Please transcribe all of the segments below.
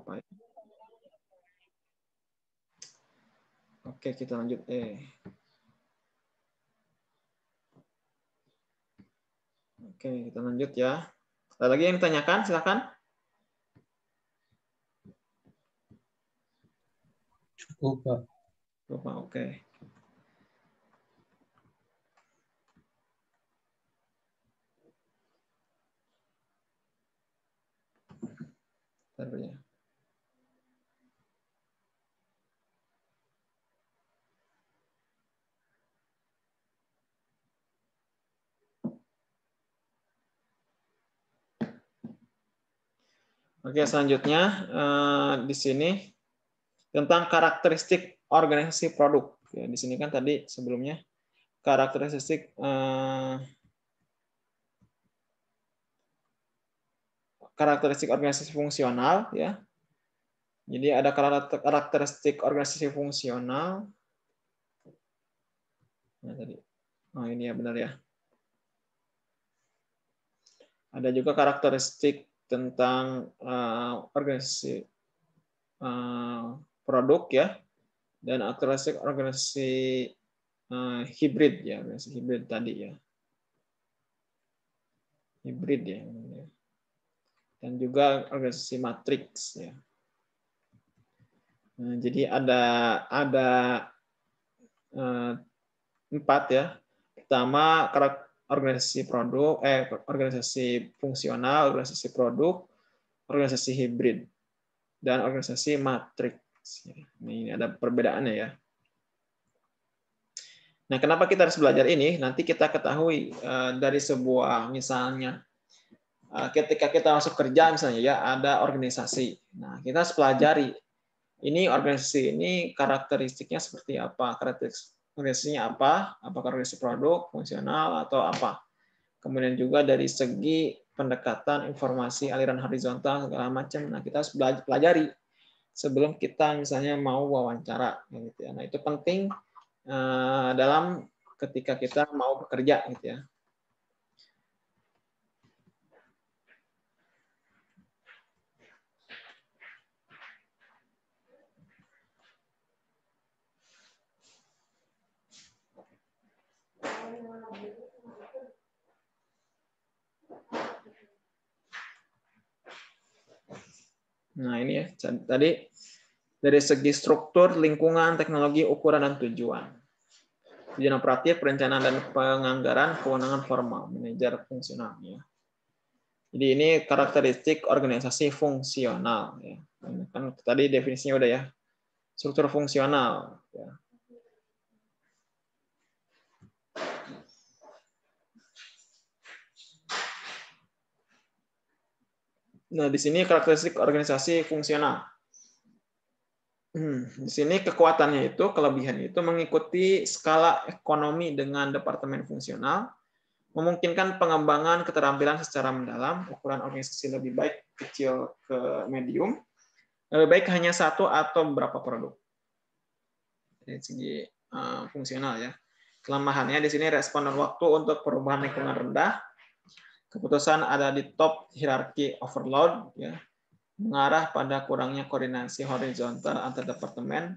apa ya. Oke, kita lanjut. Eh. Oke, kita lanjut ya. Ada lagi yang ditanyakan? Silakan. Cukup, Pak. Lupa, oke. Bentar ya. Oke, selanjutnya eh, di sini tentang karakteristik organisasi produk. Ya, di sini kan tadi sebelumnya karakteristik eh, karakteristik organisasi fungsional ya. Jadi ada karakteristik organisasi fungsional. Nah, tadi. Oh, ini ya benar ya. Ada juga karakteristik tentang uh, organisasi uh, produk ya dan karakteristik organisasi uh, hibrid ya, organisasi hibrid tadi ya. Hibrid ya dan juga organisasi matriks ya. Nah, jadi ada ada eh, empat ya. Pertama organisasi produk, eh organisasi fungsional, organisasi produk, organisasi hibrid, dan organisasi matriks. Ini ada perbedaannya ya. Nah, kenapa kita harus belajar ini? Nanti kita ketahui eh, dari sebuah misalnya Eh, ketika kita masuk kerja misalnya ya ada organisasi. Nah, kita harus pelajari ini organisasi ini karakteristiknya seperti apa, karakteristik organisasinya apa, apakah organisasi produk, fungsional atau apa. Kemudian juga dari segi pendekatan informasi aliran horizontal segala macam. Nah, kita harus pelajari sebelum kita misalnya mau wawancara gitu ya. Nah, itu penting eh, dalam ketika kita mau bekerja gitu ya. Nah, ini ya tadi dari segi struktur, lingkungan, teknologi, ukuran dan tujuan. Tujuan operatif, perencanaan dan penganggaran, kewenangan formal, manajer fungsional ya. Jadi ini karakteristik organisasi fungsional ya. Kan tadi definisinya udah ya. Struktur fungsional ya. Nah, di sini karakteristik organisasi fungsional. Hmm, di sini kekuatannya itu, kelebihan itu mengikuti skala ekonomi dengan departemen fungsional, memungkinkan pengembangan keterampilan secara mendalam, ukuran organisasi lebih baik kecil ke medium, lebih baik hanya satu atau beberapa produk. Dari segi uh, fungsional ya. Kelemahannya di sini respon waktu untuk perubahan lingkungan rendah, keputusan ada di top hierarki overload ya mengarah pada kurangnya koordinasi horizontal antar departemen.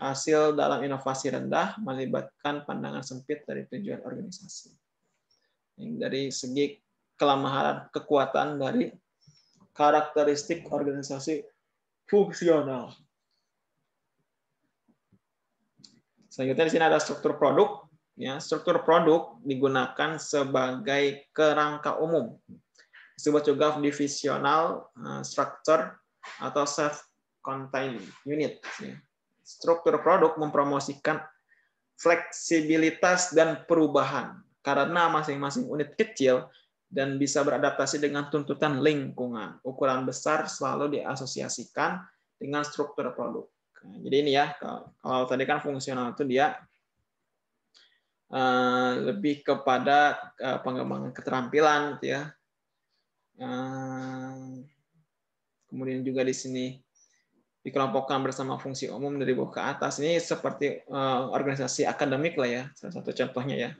Hasil dalam inovasi rendah melibatkan pandangan sempit dari tujuan organisasi. Dari segi kelemahan kekuatan dari karakteristik organisasi fungsional. Selanjutnya di sini ada struktur produk ya struktur produk digunakan sebagai kerangka umum disebut juga divisional eh, structure atau self contained unit ya. struktur produk mempromosikan fleksibilitas dan perubahan karena masing-masing unit kecil dan bisa beradaptasi dengan tuntutan lingkungan. Ukuran besar selalu diasosiasikan dengan struktur produk. Nah, jadi ini ya, kalau tadi kan fungsional itu dia Eh, lebih kepada eh, pengembangan keterampilan gitu ya. Eh, kemudian juga di sini dikelompokkan bersama fungsi umum dari bawah ke atas. Ini seperti organisasi akademik lah ya, salah satu contohnya ya.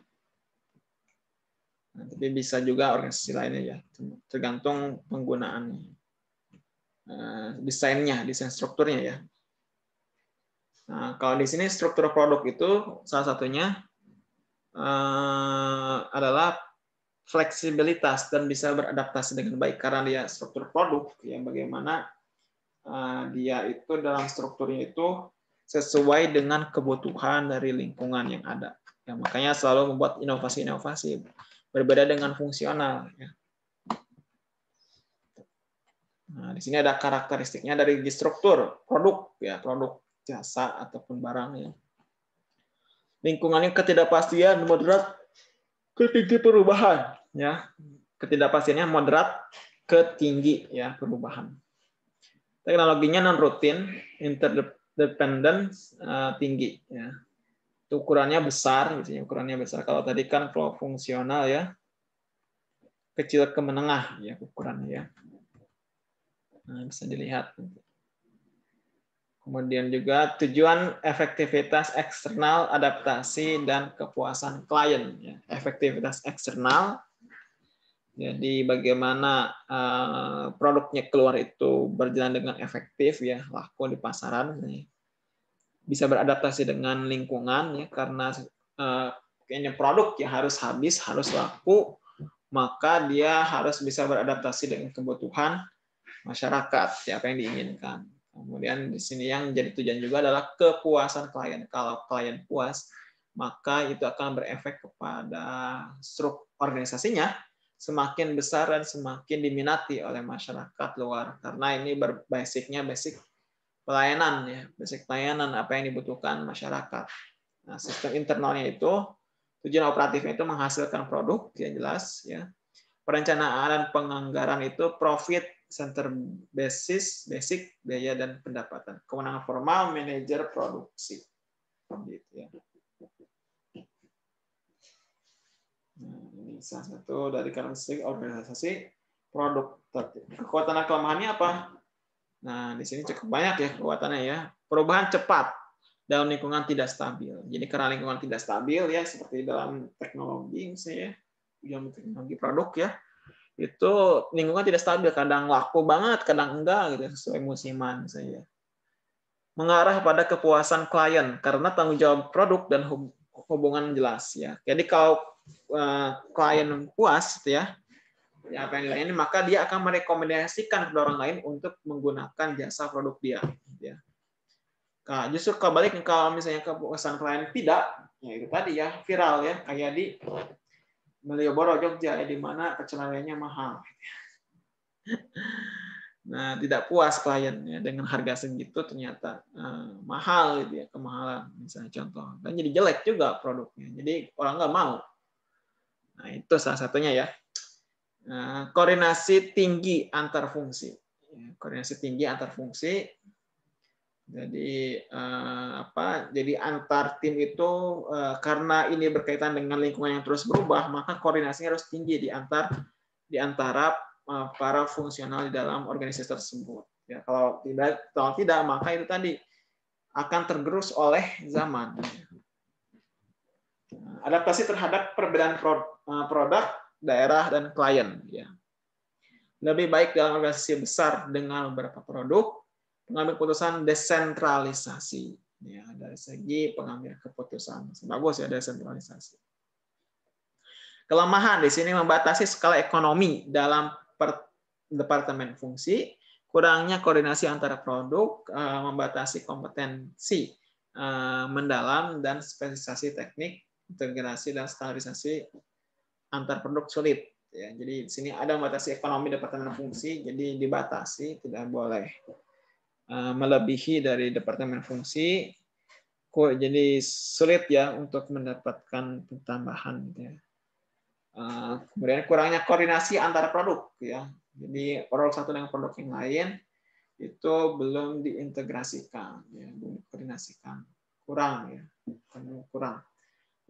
Nah, tapi bisa juga organisasi lainnya ya, tergantung penggunaannya. desainnya, desain strukturnya ya. Nah, kalau di sini struktur produk itu salah satunya uh, adalah fleksibilitas dan bisa beradaptasi dengan baik karena dia struktur produk yang bagaimana uh, dia itu dalam strukturnya itu sesuai dengan kebutuhan dari lingkungan yang ada. Ya, makanya selalu membuat inovasi-inovasi berbeda dengan fungsional. Ya. Nah, di sini ada karakteristiknya dari struktur produk, ya produk jasa ataupun barang ya. Lingkungannya ketidakpastian moderat ke tinggi perubahan ya. Ketidakpastiannya moderat ke tinggi ya perubahan. Teknologinya non rutin, interdependent uh, tinggi ya. Ukurannya besar gitu ya, ukurannya besar. Kalau tadi kan kalau fungsional ya kecil ke menengah ya ukurannya ya. Nah, bisa dilihat. Kemudian juga tujuan efektivitas eksternal, adaptasi, dan kepuasan klien. Ya. Efektivitas eksternal, jadi bagaimana eh, produknya keluar itu berjalan dengan efektif, ya laku di pasaran, bisa beradaptasi dengan lingkungan, ya karena uh, kayaknya produk ya harus habis, harus laku, maka dia harus bisa beradaptasi dengan kebutuhan masyarakat, ya apa yang diinginkan. Kemudian di sini yang jadi tujuan juga adalah kepuasan klien. Kalau klien puas, maka itu akan berefek kepada struktur organisasinya semakin besar dan semakin diminati oleh masyarakat luar. Karena ini berbasicnya basic pelayanan ya basic pelayanan apa yang dibutuhkan masyarakat. Nah sistem internalnya itu tujuan operatifnya itu menghasilkan produk yang jelas ya. Perencanaan dan penganggaran itu profit center basis, basic, biaya dan pendapatan. Kewenangan formal manajer produksi. Gitu ya. Nah, ini salah satu dari karakteristik organisasi produk Kekuatan dan kelemahannya apa? Nah, di sini cukup banyak ya kekuatannya ya. Perubahan cepat dalam lingkungan tidak stabil. Jadi karena lingkungan tidak stabil ya seperti dalam teknologi misalnya, dalam teknologi produk ya, itu lingkungan tidak stabil, kadang laku banget, kadang enggak gitu sesuai musiman saya. Mengarah pada kepuasan klien karena tanggung jawab produk dan hubungan jelas ya. Jadi kalau uh, klien puas gitu ya, ya apa yang dilayani maka dia akan merekomendasikan kepada orang lain untuk menggunakan jasa produk dia ya. Nah, justru kebalik kalau misalnya kepuasan klien tidak, ya itu tadi ya viral ya kayak di Malioboro Jogja di mana kecelaiannya mahal. Nah, tidak puas kliennya dengan harga segitu ternyata uh, mahal gitu ya, kemahalan misalnya contoh. Dan jadi jelek juga produknya. Jadi orang nggak mau. Nah, itu salah satunya ya. Uh, koordinasi tinggi antar fungsi. Koordinasi tinggi antar fungsi jadi eh, apa? Jadi antar tim itu eh, karena ini berkaitan dengan lingkungan yang terus berubah, maka koordinasinya harus tinggi di antar di antara eh, para fungsional di dalam organisasi tersebut. Ya, kalau tidak kalau tidak maka itu tadi akan tergerus oleh zaman. Adaptasi terhadap perbedaan produk, daerah dan klien. Ya. Lebih baik dalam organisasi besar dengan beberapa produk pengambil keputusan desentralisasi. Ya dari segi pengambil keputusan. Bagus ya desentralisasi. Kelemahan di sini membatasi skala ekonomi dalam per, departemen fungsi. Kurangnya koordinasi antara produk eh, membatasi kompetensi eh, mendalam dan spesialisasi teknik integrasi dan standarisasi antar produk sulit. Ya jadi di sini ada membatasi ekonomi departemen fungsi jadi dibatasi tidak boleh. Eh, melebihi dari departemen fungsi, kok jadi sulit ya untuk mendapatkan tambahan. Gitu ya. Eh, kemudian kurangnya koordinasi antara produk, ya. Jadi produk satu dengan produk yang lain itu belum diintegrasikan, ya, belum kurang ya, kurang.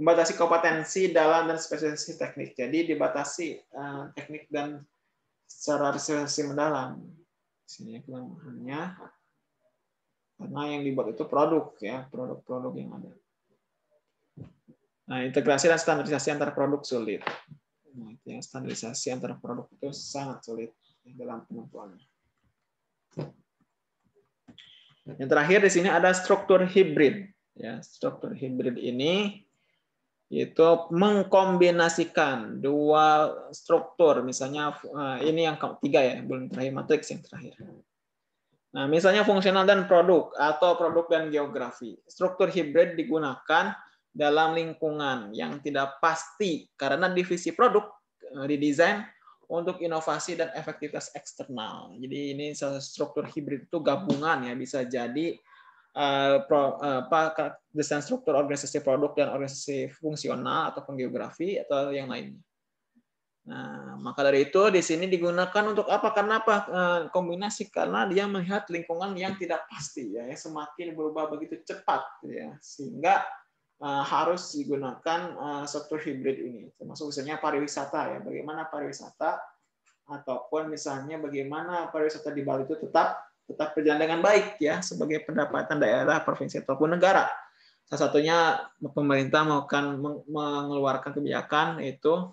Membatasi kompetensi dalam dan spesialisasi teknik. Jadi dibatasi eh, teknik dan secara spesialisasi mendalam. Sini kelemahannya karena yang dibuat itu produk ya produk-produk yang ada nah integrasi dan standarisasi antar produk sulit nah, standarisasi antar produk itu sangat sulit dalam penentuannya Yang terakhir di sini ada struktur hibrid. Ya, struktur hibrid ini itu mengkombinasikan dua struktur, misalnya eh, ini yang ketiga ya, belum terakhir matriks yang terakhir. Nah, misalnya fungsional dan produk atau produk dan geografi. Struktur hibrid digunakan dalam lingkungan yang tidak pasti karena divisi produk eh, didesain untuk inovasi dan efektivitas eksternal. Jadi ini struktur hibrid itu gabungan ya, bisa jadi uh, apa desain struktur organisasi produk dan organisasi fungsional atau geografi atau yang lainnya. Nah, maka dari itu di sini digunakan untuk apa? Karena apa? Eh, kombinasi karena dia melihat lingkungan yang tidak pasti ya, semakin berubah begitu cepat ya, sehingga uh, harus digunakan uh, struktur hibrid ini. Termasuk misalnya pariwisata ya, bagaimana pariwisata ataupun misalnya bagaimana pariwisata di Bali itu tetap tetap berjalan dengan baik ya sebagai pendapatan daerah, provinsi ataupun negara. Salah satunya pemerintah melakukan mengeluarkan kebijakan yaitu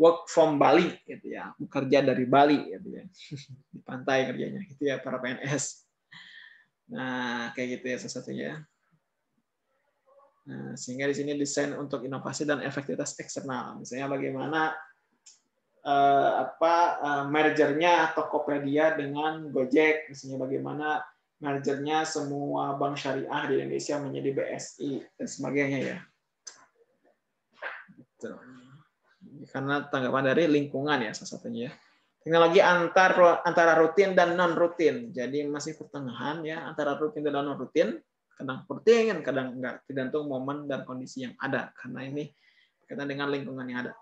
work from Bali gitu ya, bekerja dari Bali gitu ya. Di pantai kerjanya gitu ya para PNS. Nah, kayak gitu ya salah satunya. Nah, sehingga di sini desain untuk inovasi dan efektivitas eksternal. Misalnya bagaimana eh, apa eh, mergernya Tokopedia dengan Gojek, misalnya bagaimana mergernya semua bank syariah di Indonesia menjadi BSI dan sebagainya ya. Gitu karena tanggapan dari lingkungan ya salah satunya ya. Teknologi antar antara rutin dan non rutin. Jadi masih pertengahan ya antara rutin dan non rutin. Kadang rutin, kadang enggak, tergantung momen dan kondisi yang ada. Karena ini berkaitan dengan lingkungan yang ada.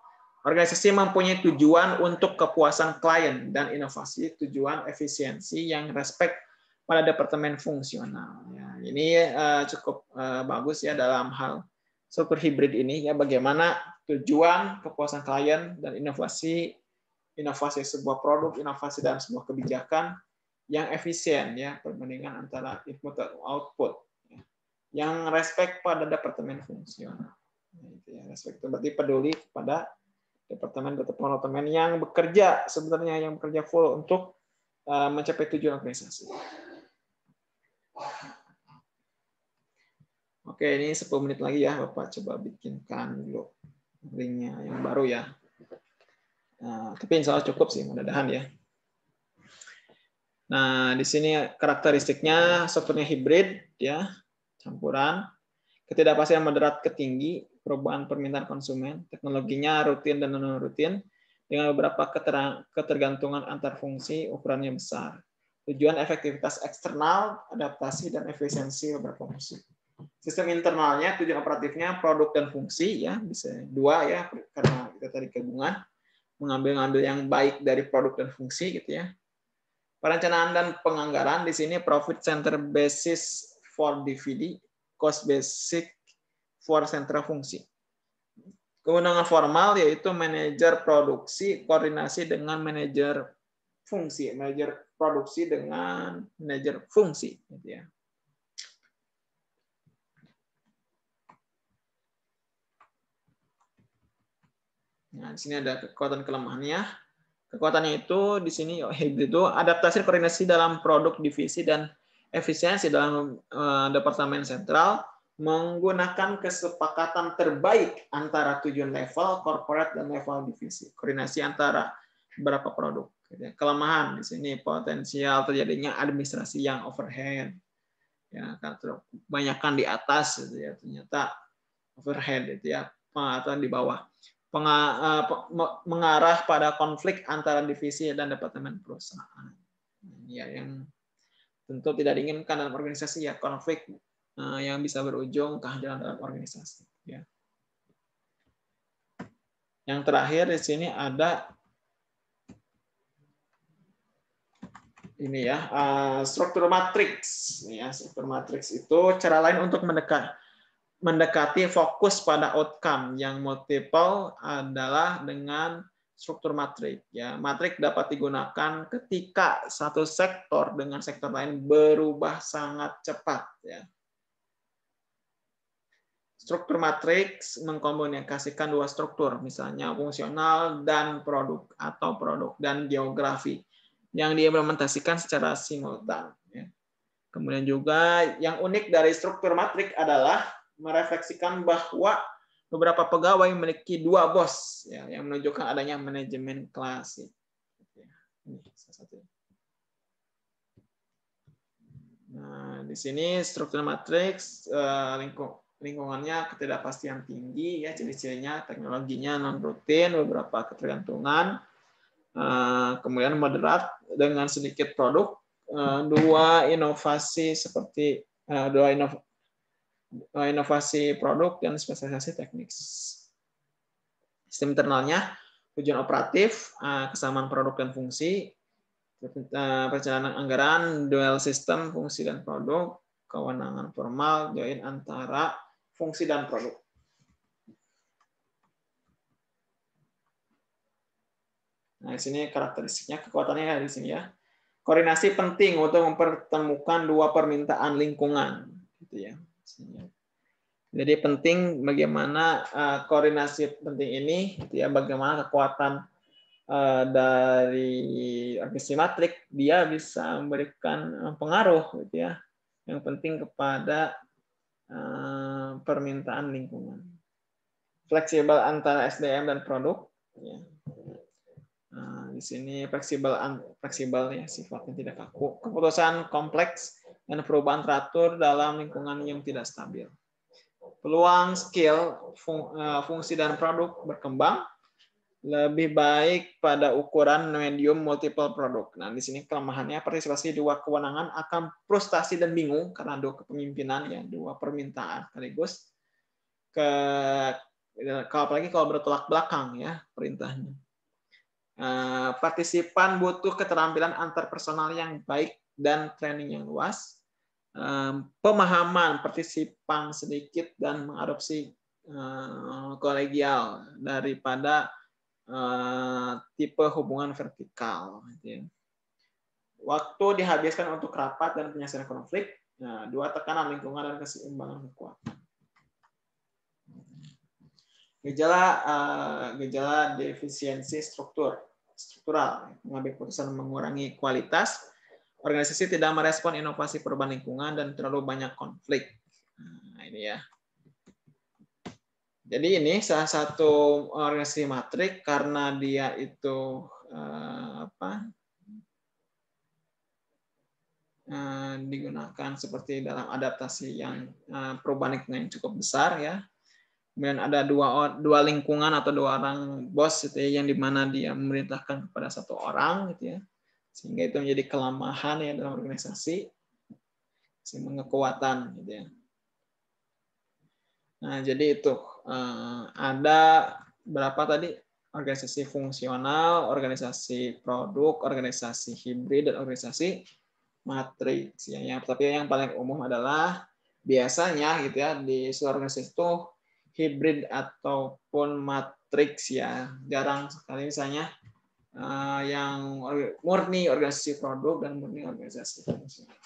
Organisasi mempunyai tujuan untuk kepuasan klien dan inovasi, tujuan efisiensi yang respect pada departemen fungsional. Ya, ini uh, cukup uh, bagus ya dalam hal struktur hibrid ini ya bagaimana tujuan kepuasan klien dan inovasi inovasi sebuah produk, inovasi dalam sebuah kebijakan yang efisien ya perbandingan antara input dan output ya. yang respect pada departemen fungsional. Itu ya, respect berarti peduli kepada departemen departemen yang bekerja sebenarnya yang bekerja full untuk uh, mencapai tujuan organisasi. Oke, ini 10 menit lagi ya, Bapak coba bikinkan dulu linknya yang baru ya. Nah, tapi insya Allah cukup sih, mudah-mudahan ya. Nah, di sini karakteristiknya strukturnya hibrid ya, campuran, ketidakpastian moderat ke tinggi, perubahan permintaan konsumen, teknologinya rutin dan non rutin dengan beberapa ketergantungan antar fungsi, ukurannya besar. Tujuan efektivitas eksternal, adaptasi dan efisiensi beberapa fungsi. Sistem internalnya tujuan operatifnya produk dan fungsi ya bisa dua ya karena kita tadi gabungan mengambil-ngambil yang baik dari produk dan fungsi gitu ya. Perencanaan dan penganggaran di sini profit center basis for DVD, cost basic for center fungsi. Kewenangan formal yaitu manajer produksi koordinasi dengan manajer fungsi, manajer produksi dengan manajer fungsi gitu ya. Nah, di sini ada kekuatan kelemahannya. Kekuatannya itu di sini hybrid itu adaptasi koordinasi dalam produk divisi dan efisiensi dalam uh, departemen sentral menggunakan kesepakatan terbaik antara tujuan level corporate dan level divisi. Koordinasi antara beberapa produk. Kelemahan di sini potensial terjadinya administrasi yang overhead. Ya, kan kebanyakan di atas gitu ya, ternyata overhead itu ya, atau di bawah Eh, mengarah pada konflik antara divisi dan departemen perusahaan. Ya, yang tentu tidak diinginkan dalam organisasi ya konflik eh, yang bisa berujung kehadiran dalam organisasi. Ya. Yang terakhir di sini ada ini ya eh, struktur matriks. Ya, struktur matriks itu cara lain untuk mendekat mendekati fokus pada outcome yang multiple adalah dengan struktur matrik. Ya, matrik dapat digunakan ketika satu sektor dengan sektor lain berubah sangat cepat. Ya. Struktur matriks mengkomunikasikan dua struktur, misalnya fungsional dan produk atau produk dan geografi yang diimplementasikan secara simultan. Ya. Kemudian juga yang unik dari struktur matrik adalah merefleksikan bahwa beberapa pegawai memiliki dua bos, ya, yang menunjukkan adanya manajemen klasik. Satu. Nah, di sini struktur matriks eh, lingkung, lingkungannya ketidakpastian tinggi, ya ciri-cirinya teknologinya non rutin, beberapa ketergantungan, eh, kemudian moderat dengan sedikit produk, Eh, dua inovasi seperti dua inovasi produk dan spesialisasi teknik. Sistem internalnya tujuan operatif, eh, kesamaan produk dan fungsi, perjalanan anggaran, dual sistem fungsi dan produk, kewenangan formal, join antara fungsi dan produk. Nah, di sini karakteristiknya, kekuatannya di sini ya. Koordinasi penting untuk mempertemukan dua permintaan lingkungan, gitu ya. Jadi penting bagaimana uh, koordinasi penting ini, gitu ya, bagaimana kekuatan uh, dari organisasi matrik dia bisa memberikan uh, pengaruh, gitu ya, yang penting kepada uh, permintaan lingkungan. Fleksibel antara SDM dan produk, ya. Nah, di sini fleksibel fleksibel ya sifatnya tidak kaku. Keputusan kompleks dan perubahan teratur dalam lingkungan yang tidak stabil. Peluang skill, eh, fungsi dan produk berkembang lebih baik pada ukuran medium multiple produk. Nah, di sini kelemahannya partisipasi dua kewenangan akan frustasi dan bingung karena dua kepemimpinan ya, dua permintaan sekaligus ke kalau apalagi kalau bertolak belakang ya perintahnya. Eh, partisipan butuh keterampilan antarpersonal yang baik dan training yang luas, pemahaman partisipan sedikit dan mengadopsi eh, kolegial daripada eh, tipe hubungan vertikal. Gitu ya. Waktu dihabiskan untuk rapat dan penyelesaian konflik, nah, dua tekanan lingkungan dan keseimbangan kekuatan. Gejala gejala defisiensi struktur struktural, mengambil keputusan mengurangi kualitas, organisasi tidak merespon inovasi perubahan lingkungan dan terlalu banyak konflik. Nah, ini ya. Jadi ini salah satu organisasi matrik karena dia itu eh, apa eh, digunakan seperti dalam adaptasi yang eh, perubahan lingkungan yang cukup besar ya kemudian ada dua dua lingkungan atau dua orang bos gitu ya, yang di mana dia memerintahkan kepada satu orang gitu ya sehingga itu menjadi kelemahan ya dalam organisasi sehingga kekuatan gitu ya. Nah jadi itu eh, ada berapa tadi? Organisasi fungsional organisasi produk organisasi hibrid dan organisasi matriks. Ya yang tapi yang paling umum adalah biasanya gitu ya di seluruh organisasi itu hybrid ataupun matriks ya. Jarang sekali misalnya uh, yang murni organisasi produk dan murni organisasi fungsional.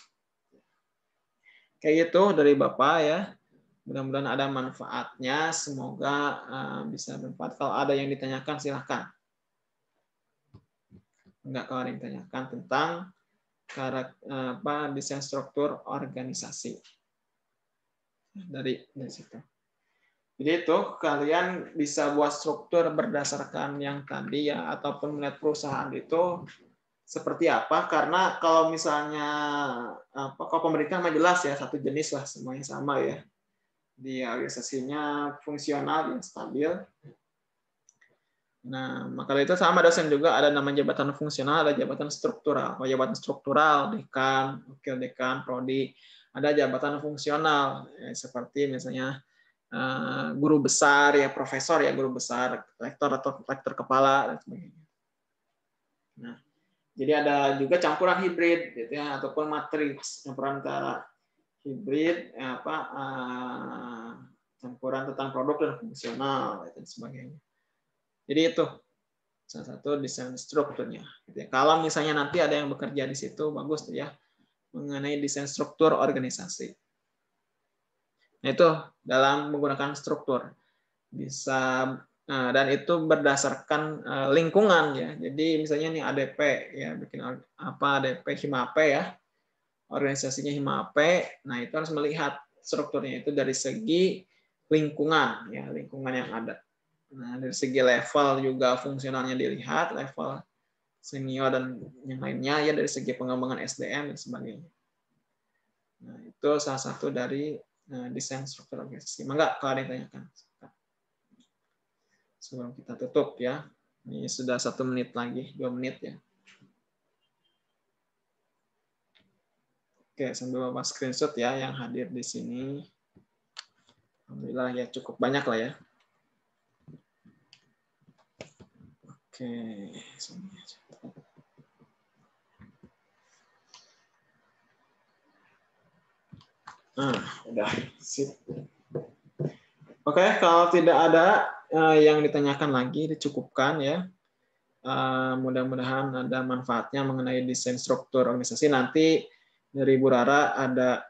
Kayak gitu dari Bapak ya. Mudah-mudahan ada manfaatnya. Semoga uh, bisa bermanfaat. Kalau ada yang ditanyakan silahkan. Enggak kalau ada yang ditanyakan tentang karakter, apa desain struktur organisasi dari dari situ. Jadi itu kalian bisa buat struktur berdasarkan yang tadi ya ataupun melihat perusahaan itu seperti apa karena kalau misalnya apa kalau pemerintahan mah jelas ya satu jenis lah semuanya sama ya di organisasinya fungsional yang stabil. Nah, maka itu sama dosen juga ada nama jabatan fungsional, ada jabatan struktural. Kalau jabatan struktural, dekan, wakil dekan, prodi, ada jabatan fungsional ya, seperti misalnya guru besar ya profesor ya guru besar rektor atau rektor kepala dan sebagainya. Nah, jadi ada juga campuran hibrid gitu ya ataupun matriks campuran antara hibrid ya apa uh, campuran tentang produk dan fungsional dan sebagainya. Jadi itu salah satu desain strukturnya. Gitu ya. Kalau misalnya nanti ada yang bekerja di situ bagus tuh ya mengenai desain struktur organisasi. Nah, itu dalam menggunakan struktur. Bisa nah, dan itu berdasarkan eh, lingkungan ya. Jadi misalnya nih ADP ya bikin apa ADP Himape ya. organisasinya HIMAPE, nah itu harus melihat strukturnya itu dari segi lingkungan, ya lingkungan yang ada. Nah dari segi level juga fungsionalnya dilihat, level senior dan yang lainnya ya dari segi pengembangan SDM dan sebagainya. Nah itu salah satu dari desain struktur organisasi. Mangga kalau ada yang tanyakan. Sebelum kita tutup ya, ini sudah satu menit lagi, dua menit ya. Oke, sambil bapak screenshot ya yang hadir di sini. Alhamdulillah ya cukup banyak lah ya. Oke, sini Nah, udah. Oke, kalau tidak ada uh, yang ditanyakan lagi, dicukupkan ya. Uh, mudah-mudahan ada manfaatnya mengenai desain struktur organisasi. Nanti dari Bu Rara ada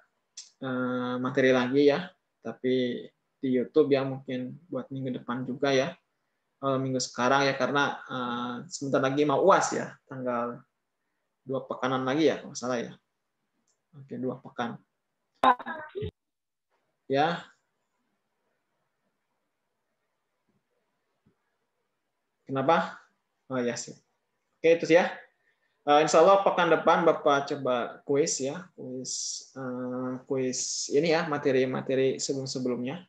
uh, materi lagi ya, tapi di YouTube ya mungkin buat minggu depan juga ya. Kalau minggu sekarang ya karena uh, sebentar lagi mau uas ya, tanggal dua pekanan lagi ya kalau salah ya. Oke, dua pekan. Ya. Kenapa? Oh ya sih. Oke itu sih ya. Uh, insya Allah pekan depan Bapak coba kuis ya, kuis uh, kuis ini ya materi-materi sebelum-sebelumnya.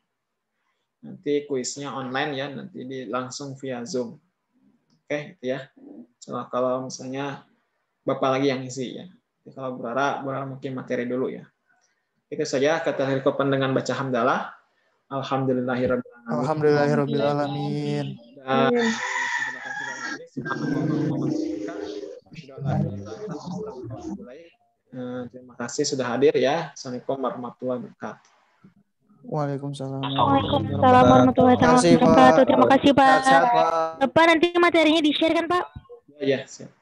Nanti kuisnya online ya, nanti di langsung via Zoom. Oke, itu ya. So, kalau misalnya Bapak lagi yang isi ya. Jadi kalau berharap, berharap mungkin materi dulu ya. Itu saja kata Herkopen dengan baca hamdalah. Alhamdulillahirrahmanirrahim. Alhamdulillahirrahmanirrahim. Eh, terima kasih sudah hadir ya. Assalamualaikum warahmatullahi wabarakatuh. Waalaikumsalam. Waalaikumsalam warahmatullahi wabarakatuh. Terima kasih Pak. Sehat, Pak. Bapak nanti materinya di-share kan Pak? Ya, ya, siap.